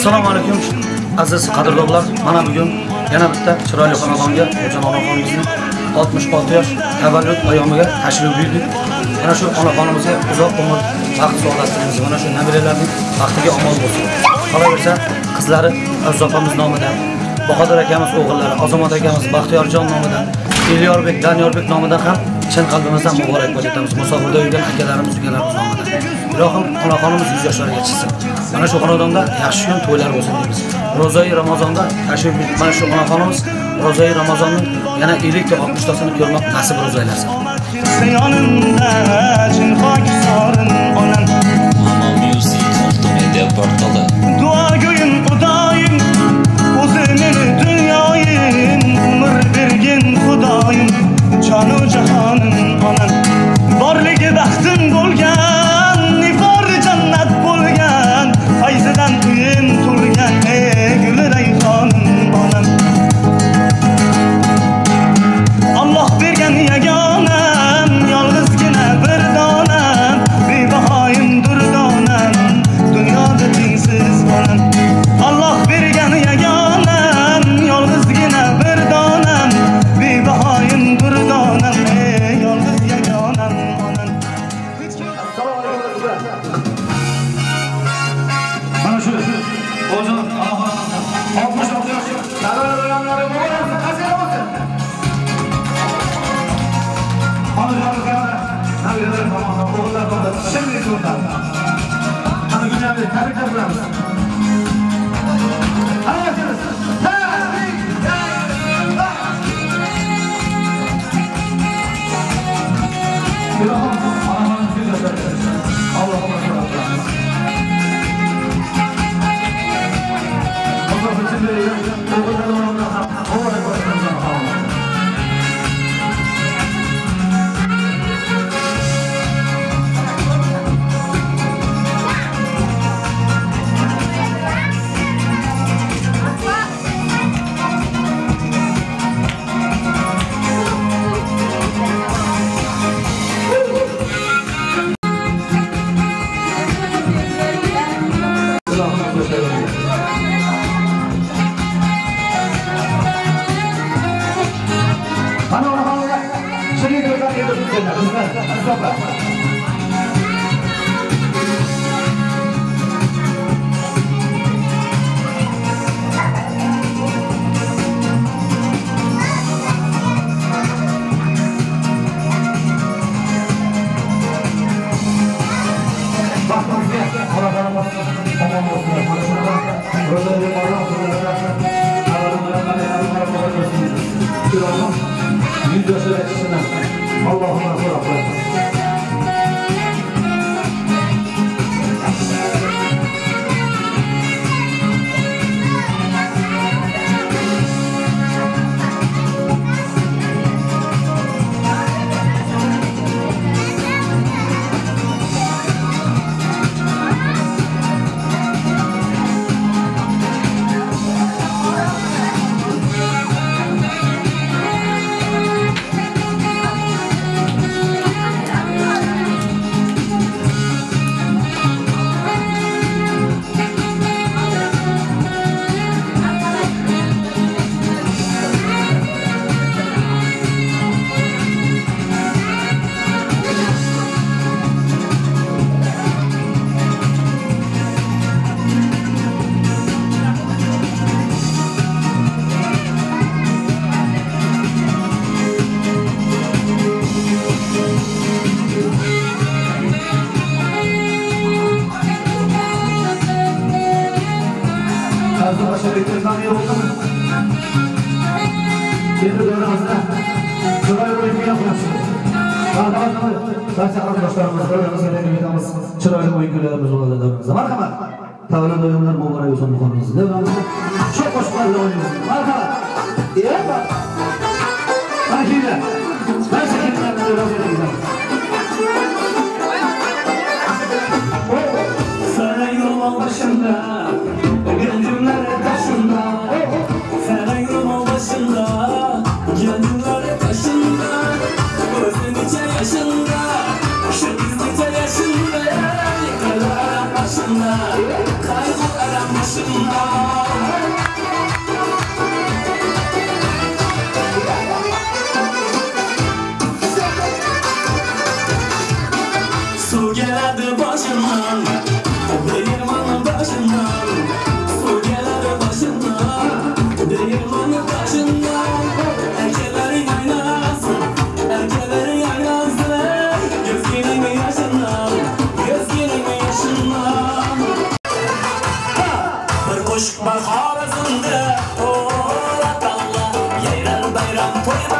assalomu alaykum aziz qadrdonlar. Mana bugun yana bitta chiroyli xonadonga xo'jayin onaxonimizni 66 yosh tavallud ayyomiga tashrif buyurdik. Mana shu onaxonimizga uzoq umr baxt saodat tilaymiz mana shu nabiralarning baxtiga omon bo'lsin. Qolaversa qizlari aziz opamiz nomidan bahodir akamiz o'g'illari azomat akamiz baxtiyorjon nomidan elyorbek danyorbek nomidan ham chin qalbimizdan muborakbod etamiz musofirda yurgan akalarimiz ukalarimiz nomidan ilohim onaxonimiz yuz yoshlarga chiqsin mana shu xonadonda yaxshi kun to'ylar bo'lsin deymiz. Ro'zai ramazonda tashrif mana shu onaxonimiz ro'zai ramazonning yana ellikta oltmishtasini ko'rmoq nasib ro'za aylasin yanında Çin hakisarın olan Mama Music multimedia portalı Banu Cahan'ın anası Hazır başarılarından iyi oldu mu? Kendi dönemimizde çıray oyunu yapıyorsunuz. Arkadaşlar, barcha arkadaşlarımız, öğrencilerimiz, videomuz, chiroyli o'yin kunlarimiz bo'ladi davrimizda. Marhamat. Tavallud o'yinlar muborak bo'lsin muhimimiz. Davrimizda shu qo'shiqlarni o'ynaymiz. Marhamat. Yepa. Mashina. Barcha kimlarni o'ynaymiz. Saray I'm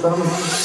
estamos.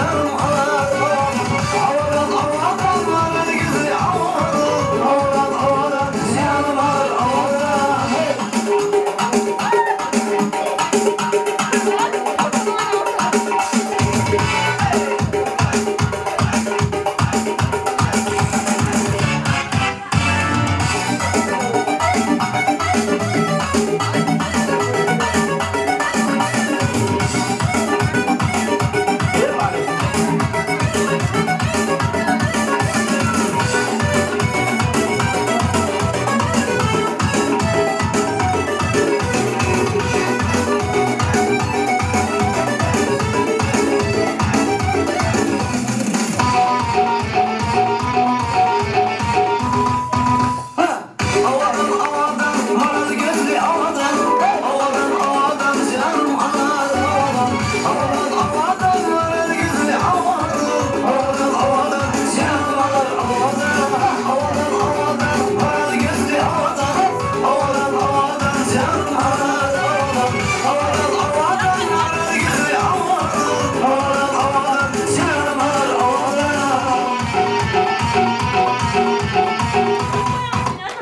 down.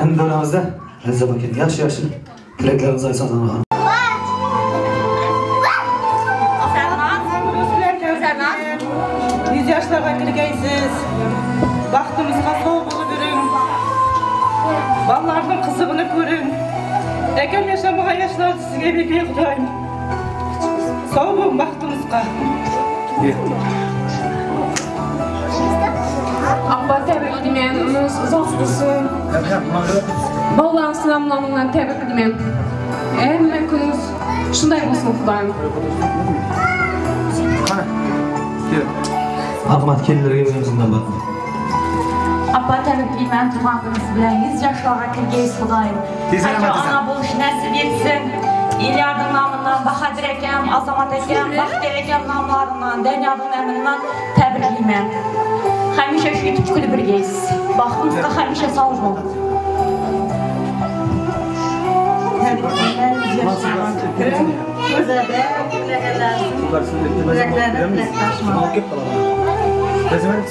Yurtimizda Aziza Bakin yaxshi-yaxshi tilaklarimizni aytsangiz Anvar xonim. Yüz yaşlarga kirgeysiz. Baxtımızga soğuğunu görün. Ballarının kızığını görün. Ekem yaşamağa yaşlardı sizge bekey Xudayım. Sağ olun baxtımızga. Abba tebrik edimen, ömrünüz uzak sürsün. Ballarım selamlarından tebrik edimen. Emme gününüz şunday olsun Xudayım. Kel. Ahmad kelinlarga o'zimizdan bakın. Abba təbrikliyəm tuğandınız bilən 100 yaşlara kirgeyiz Xudayım. Tez Hətta eləmədin sən. ana buluş nəsib etsin. İl yardım namından, Bahadır Ekem, Azamat Ekem, Baxter Ekem namlarından, Dənyanın əmindən təbrikliyəm. Həmişə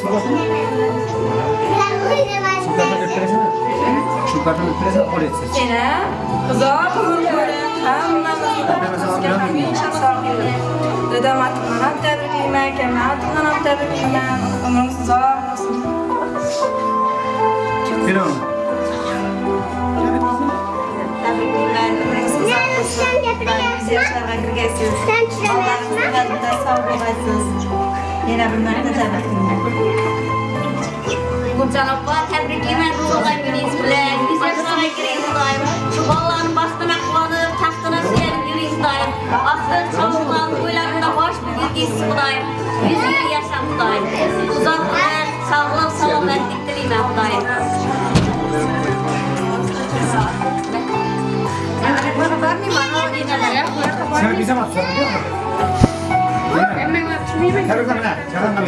suratni. Shu kartani o'tkazasana. Shu kartani o'tkazasana qo'lyapsiz. Yine uzoq umr ko'ring, hammamizga hamisha sog'lik. Dadam atimdan ham tabriklayman, kamam atimdan ham tabriklayman. Uzoq bo'lsin. Yuz yoshlarga kirgaysiz. Allohimizning qalbida sog' bo'lasiz. Yana bir marta tabriklayman. Gülcan abla tebriklemen doğulan gününüz. Şu balların kullanıp tahtına daim. Aklın çabuklan boylarında hoş bir gülgüsü daim. Yüz yıl yaşam daim. Uzak ömür, sağlam selametlik dileyim daim. Sen bize mi atıyorsun? Tebrikler. Çakan da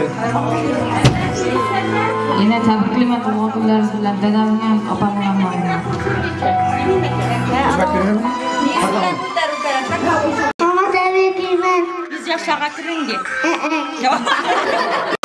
Yine tebriklayman tug'ilgan kunlaringiz bilan dadamni ham opamni ham nomini. Yüz yaşlara kiringi. Kız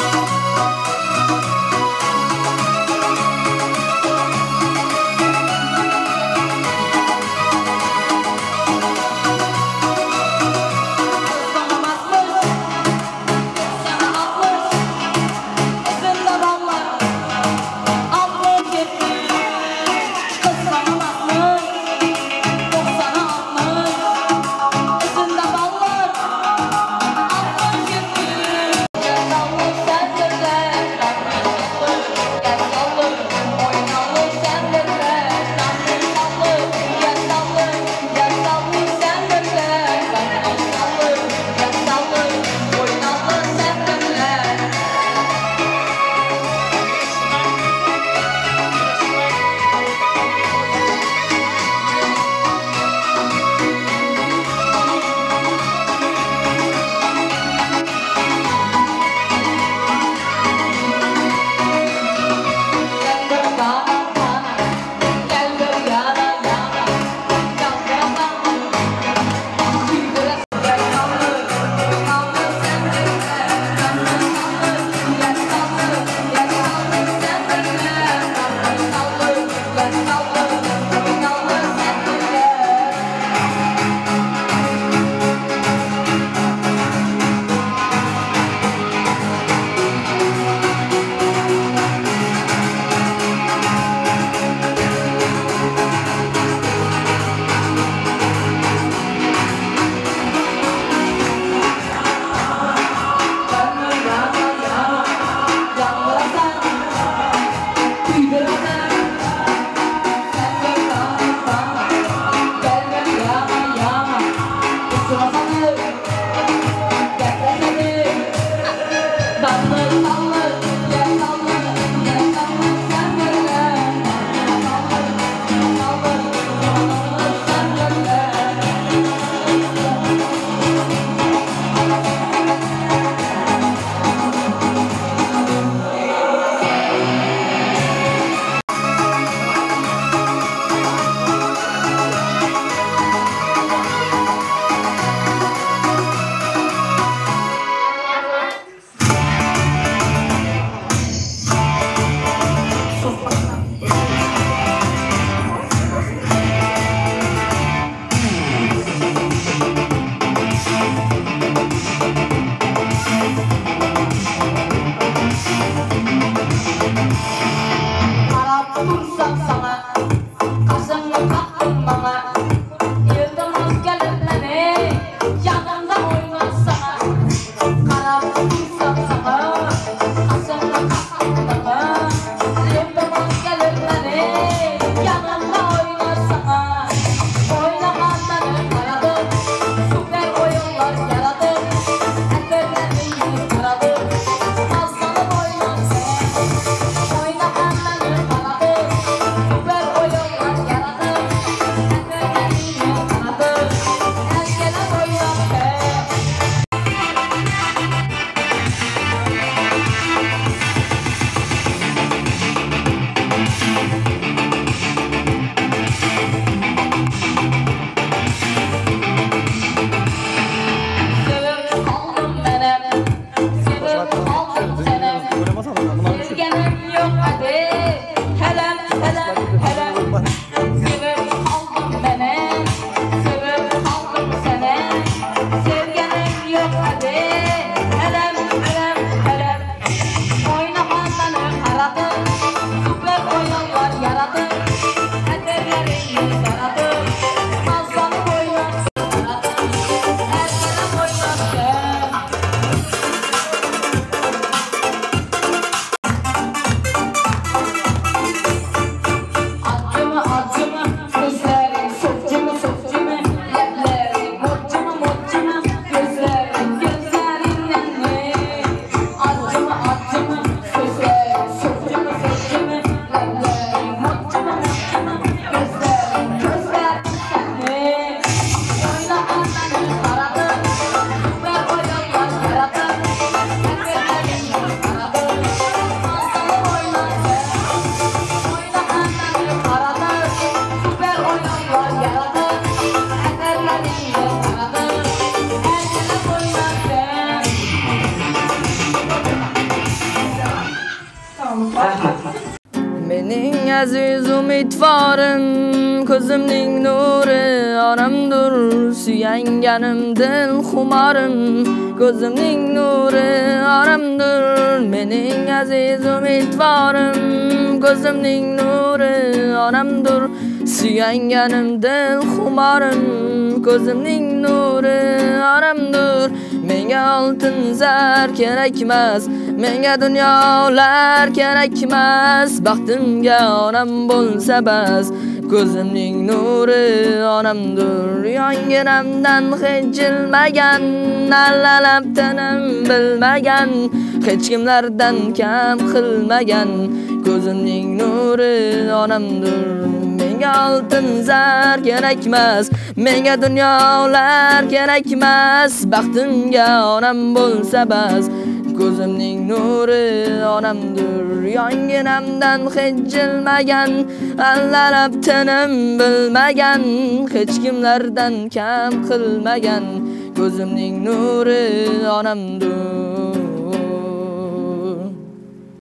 aziz umidvorim ko'zimning nuri. Onamdir suyanganim dil xumorim ko'zimning nuri onamdir mening aziz umidvorim ko'zimning nuri. Onamdir suyanganim dil xumorim ko'zimning nuri onamdir menga oltin zar kerakmas menga dunyolar kerakmas baxtimga onam bo'lsa bas ko'zimning nuri onamdir yonginamdan hech jilmagan allalab tinim bilmagan. Hech kimlardan kam qilmagan ko'zimning nuri onamdir menga oltin zar kerakmas menga dunyolar kerakmas. Baxtimga onam bo'lsa bas ko'zimning nuri onamdir. Yonginamdan hech jilmagan allalab tinim bilmagan. Hech kimlardan kam qilmagan ko'zimning nuri onamdir.